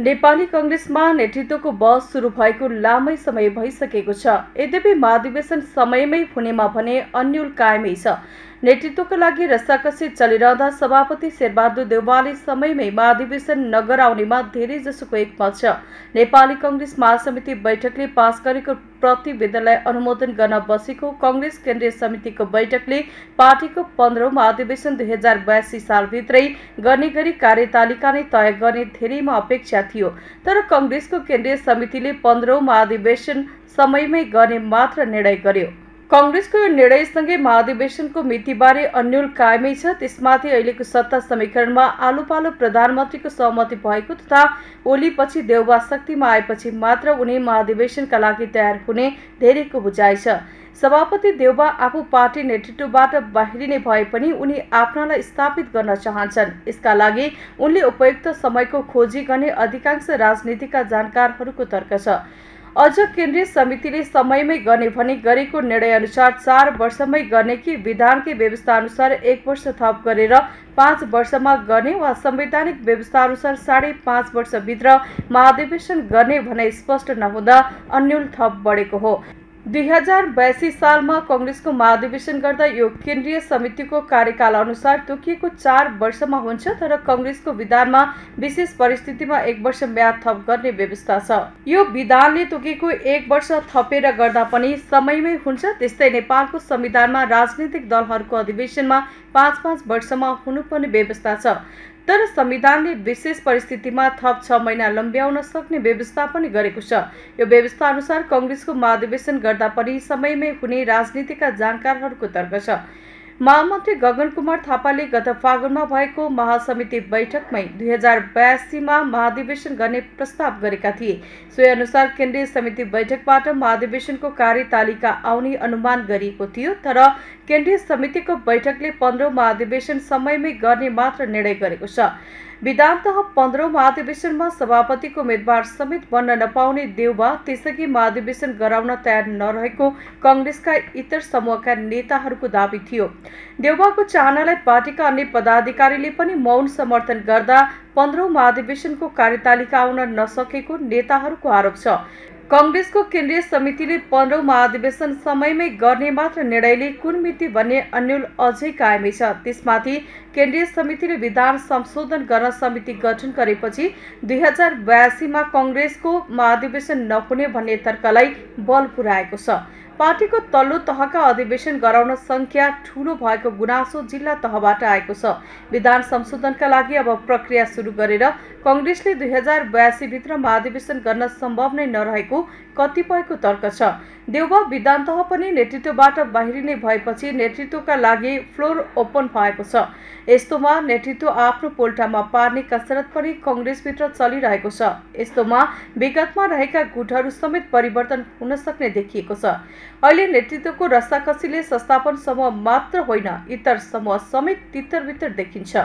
नेपाली कङ्ग्रेसमा नेतृत्वको बस सुरु भएको लामै समय भइसकेको छ। यद्यपि महाधिवेशन समयमै हुनेमा भने अन्यल कायमै छ। नेतृत्वका लागि रस्साकसी चलिरहँदा सभापति शेरबहादुर देउवाले समयमै महाधिवेशन नगराउनेमा धेरैजसोको एकमत छ। नेपाली कङ्ग्रेस महासमिति बैठकले पास गरेको प्रतिवेदनलाई अनुमोदन गर्न बसेको कङ्ग्रेस केन्द्रीय समितिको बैठकले पार्टीको पन्ध्रौँ महाधिवेशन दुई हजार बयासी सालभित्रै गर्ने गरी कार्यतालिका नै तय गर्ने धेरैमा अपेक्षा थियो। तर कङ्ग्रेसको केन्द्रीय समितिले पन्ध्रौँ महाधिवेशन समयमै गर्ने मात्र निर्णय गर्यो। कङ्ग्रेसको यो निर्णयसँगै महाधिवेशनको मितिबारे अन्यल कायमै छ। त्यसमाथि अहिलेको सत्ता समीकरणमा आलो पालो प्रधानमन्त्रीको सहमति भएको तथा ओलीपछि देउबा शक्तिमा आएपछि मात्र उनी महाधिवेशनका लागि तयार हुने धेरैको बुझाइ छ। सभापति देउबा आफू पार्टी नेतृत्वबाट बाहिरिने भए पनि उनी आफ्नालाई स्थापित गर्न चाहन्छन्। यसका लागि उनले उपयुक्त समयको खोजी गर्ने अधिकांश राजनीतिका जानकारहरूको तर्क छ। अझ केन्द्रीय समितिले समयमै गर्ने भनी गरेको निर्णय अनुसार चार वर्षमै गर्ने कि विधानकै व्यवस्था अनुसार एक वर्ष थप गरेर पाँच वर्षमा गर्ने वा संवैधानिक व्यवस्था अनुसार साढे पाँच वर्षभित्र महाधिवेशन गर्ने भनाइ स्पष्ट नहुँदा अन्यल थप बढेको हो। दुई हजार बयासी सालमा कङ्ग्रेसको महाधिवेशन गर्दा यो केन्द्रीय समितिको कार्यकाल अनुसार तोकिएको चार वर्षमा हुन्छ तर कङ्ग्रेसको विधानमा विशेष परिस्थितिमा एक वर्ष म्याद थप गर्ने व्यवस्था छ। यो विधानले तोकेको एक वर्ष थपेर गर्दा पनि समयमै हुन्छ त्यस्तै नेपालको संविधानमा राजनीतिक दलहरूको अधिवेशनमा पाँच पाँच वर्षमा हुनुपर्ने व्यवस्था छ। तर संविधानले विशेष परिस्थितिमा थप छ महिना लम्ब्याउन सक्ने व्यवस्था पनि गरेको छ। यो व्यवस्था अनुसार कङ्ग्रेसको महाधिवेशन गर्दा पनि समयमै हुने राजनीतिका जानकारहरूको तर्क छ। महामन्त्री गगन कुमार थापाले गत फागुनमा भएको महासमिति बैठकमै दुई हजार बयासीमा महाधिवेशन गर्ने प्रस्ताव गरेका थिए। सोही अनुसार केन्द्रीय समिति बैठकबाट महाधिवेशनको कार्यतालिका आउने अनुमान गरिएको थियो तर केन्द्रीय समितिको बैठकले पन्ध्रौँ महाधिवेशन समयमै गर्ने मात्र निर्णय गरेको छ। विधानतः पन्ध्रौँ महाधिवेशनमा सभापतिको उम्मेद्वार समेत बन्न नपाउने देउबा त्यसअघि महाधिवेशन गराउन तयार नरहेको कङ्ग्रेसका इतर समूहका नेताहरूको दावी थियो। देउबाको चाहनालाई पार्टीका अन्य पदाधिकारीले पनि मौन समर्थन गर्दा पन्ध्रौँ महाधिवेशनको कार्यतालिका आउन नसकेको नेताहरूको आरोप छ। कङ्ग्रेसको केन्द्रीय समितिले पन्ध्रौँ महाधिवेशन समयमै गर्ने मात्र निर्णयले कुन मिति भन्ने अन्यल अझै कायमै छ। त्यसमाथि केन्द्रीय समितिले विधान संशोधन गर्न समिति गठन गरेपछि दुई हजार बयासीमा कङ्ग्रेसको महाधिवेशन नहुने भन्ने तर्कलाई बल पुर्याएको छ। पार्टीको तल्लो तहका अधिवेशन गराउन सङ्ख्या ठूलो भएको गुनासो जिल्ला तहबाट आएको छ। विधान संशोधनका लागि अब प्रक्रिया सुरु गरेर कङ्ग्रेसले दुई हजार बयासीभित्र महाधिवेशन गर्न सम्भव नै नरहेको कतिपयको तर्क छ। देउबा विधान तह पनि नेतृत्वबाट बाहिरिने भएपछि नेतृत्वका लागि फ्लोर ओपन भएको छ। यस्तोमा नेतृत्व आफ्नो पोल्टामा पार्ने कसरत पनि कङ्ग्रेसभित्र चलिरहेको छ। यस्तोमा विगतमा रहेका गुटहरू समेत परिवर्तन हुन सक्ने देखिएको छ। अहिले नेतृत्वको रस्साकसीले संस्थापन समूह मात्र होइन इतर समूह समेत तितर बितर देखिन्छ।